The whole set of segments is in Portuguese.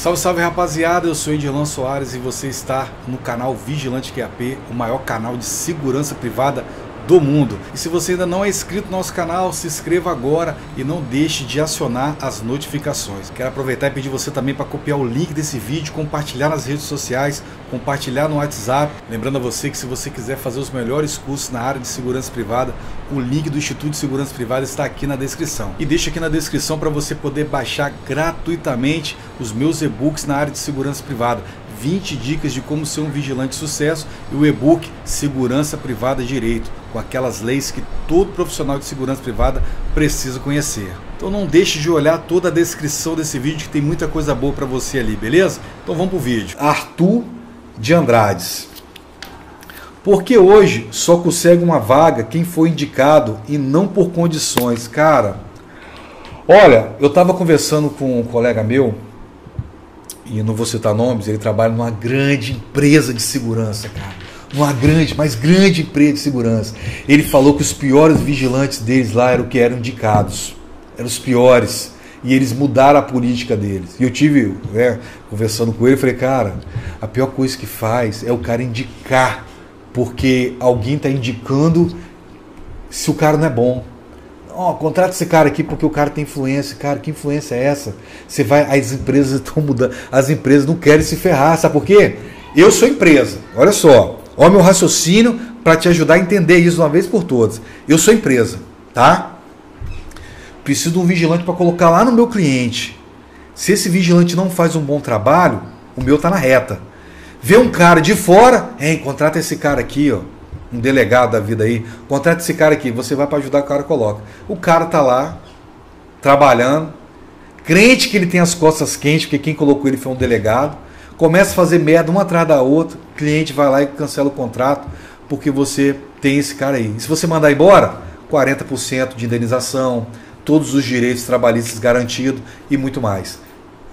Salve, salve rapaziada, eu sou Edirlan Soares e você está no canal Vigilante QAP, o maior canal de segurança privada do mundo. E se você ainda não é inscrito no nosso canal, se inscreva agora e não deixe de acionar as notificações. Quero aproveitar e pedir você também para copiar o link desse vídeo, compartilhar nas redes sociais, compartilhar no WhatsApp. Lembrando a você que se você quiser fazer os melhores cursos na área de segurança privada, o link do Instituto de Segurança Privada está aqui na descrição. E deixa aqui na descrição para você poder baixar gratuitamente os meus e-books na área de segurança privada. 20 dicas de como ser um vigilante de sucesso e o e-book Segurança Privada Direito, com aquelas leis que todo profissional de segurança privada precisa conhecer. Então não deixe de olhar toda a descrição desse vídeo que tem muita coisa boa para você ali, beleza? Então vamos pro vídeo. Arthur de Andrades. Porque hoje só consegue uma vaga quem foi indicado e não por condições. Cara, olha, eu estava conversando com um colega meu e não vou citar nomes, ele trabalha numa grande empresa de segurança, cara. Uma grande, mas grande empresa de segurança. Ele falou que os piores vigilantes deles lá eram que eram indicados. Eram os piores. E eles mudaram a política deles. E eu tive, né, conversando com ele, falei, cara, a pior coisa que faz é o cara indicar. Porque alguém está indicando se o cara não é bom. Oh, contrata esse cara aqui porque o cara tem influência. Cara, que influência é essa? Você vai, as empresas estão mudando, as empresas não querem se ferrar, sabe por quê? Eu sou empresa. Olha só, ó meu raciocínio para te ajudar a entender isso uma vez por todas. Eu sou empresa, tá? Preciso de um vigilante para colocar lá no meu cliente. Se esse vigilante não faz um bom trabalho, o meu tá na reta. Vê um cara de fora, hein, contrata esse cara aqui, ó um delegado da vida aí, contrata esse cara aqui, você vai para ajudar o cara, coloca. O cara tá lá, trabalhando, crente que ele tem as costas quentes, porque quem colocou ele foi um delegado, começa a fazer merda uma atrás da outra, o cliente vai lá e cancela o contrato, porque você tem esse cara aí. E se você mandar embora, 40% de indenização, todos os direitos trabalhistas garantidos e muito mais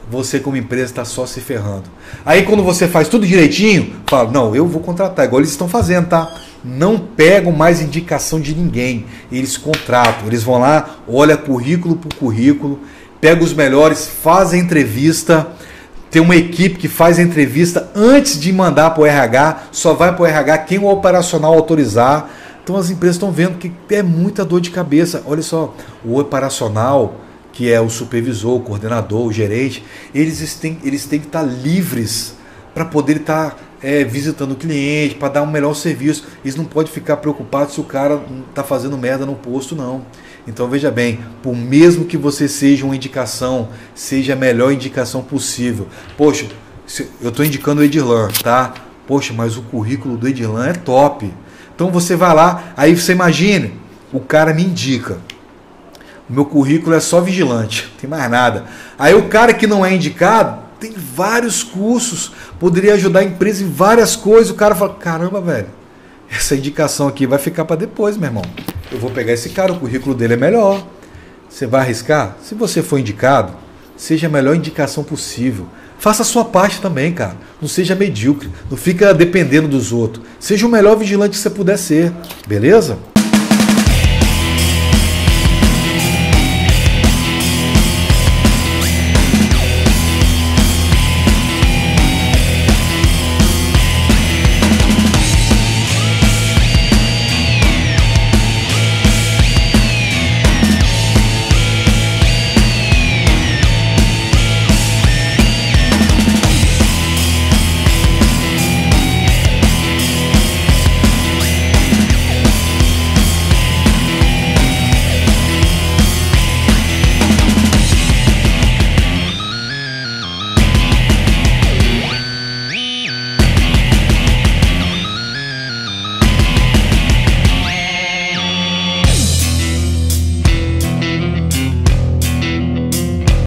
você como empresa está só se ferrando. Aí quando você faz tudo direitinho, fala, não, eu vou contratar, igual eles estão fazendo, tá? Não pegam mais indicação de ninguém. Eles contratam, eles vão lá, olha currículo por currículo, pega os melhores, faz a entrevista. Tem uma equipe que faz a entrevista antes de mandar para o RH, só vai para o RH quem o operacional autorizar. Então as empresas estão vendo que é muita dor de cabeça. Olha só, o operacional, que é o supervisor, o coordenador, o gerente, eles têm, eles têm que estar livres para poder estar é, visitando o cliente, para dar um melhor serviço. Eles não podem ficar preocupados se o cara está fazendo merda no posto, não. Então veja bem, por mesmo que você seja uma indicação, seja a melhor indicação possível. Poxa, eu estou indicando o Edirlan, tá? Poxa, mas o currículo do Edirlan é top. Então você vai lá, aí você imagine, o cara me indica. O meu currículo é só vigilante, não tem mais nada. Aí o cara que não é indicado tem vários cursos, poderia ajudar a empresa em várias coisas. O cara fala: caramba, velho, essa indicação aqui vai ficar para depois, meu irmão. Eu vou pegar esse cara, o currículo dele é melhor. Você vai arriscar? Se você for indicado, seja a melhor indicação possível. Faça a sua parte também, cara. Não seja medíocre. Não fica dependendo dos outros. Seja o melhor vigilante que você puder ser. Beleza?